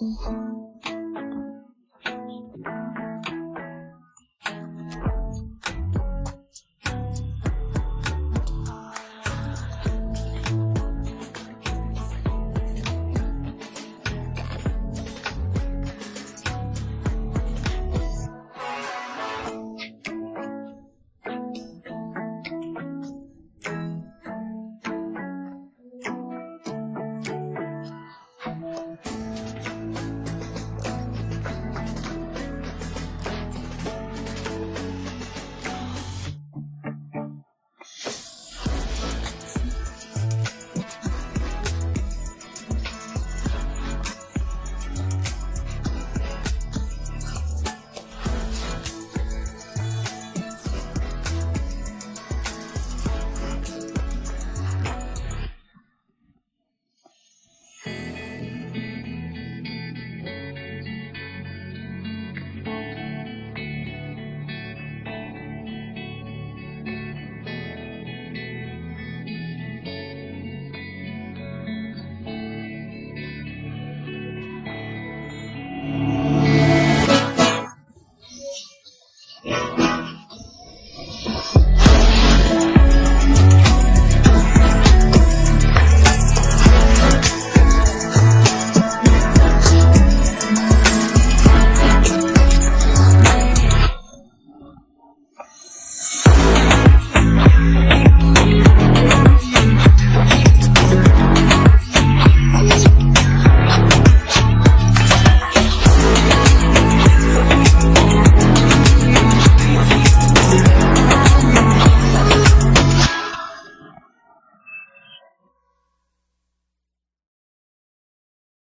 嗯。